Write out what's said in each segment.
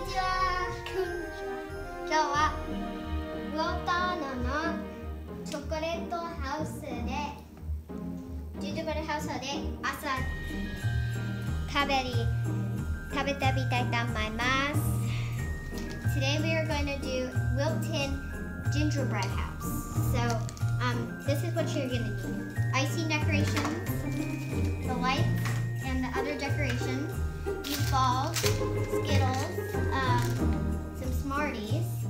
ちは。今日はウォーターナのチョコレートハウスでジンジャーブレッドハウスで朝食べり食べてみたいと思います。Today we are going to do Wilton gingerbread house. So um, this is what you're going to need: icing decorations, the lights, and the other decorations. These balls, Skittles, um, some Smarties,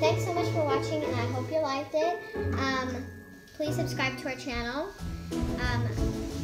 Thanks so much for watching and I hope you liked it. Um, please subscribe to our channel. Um,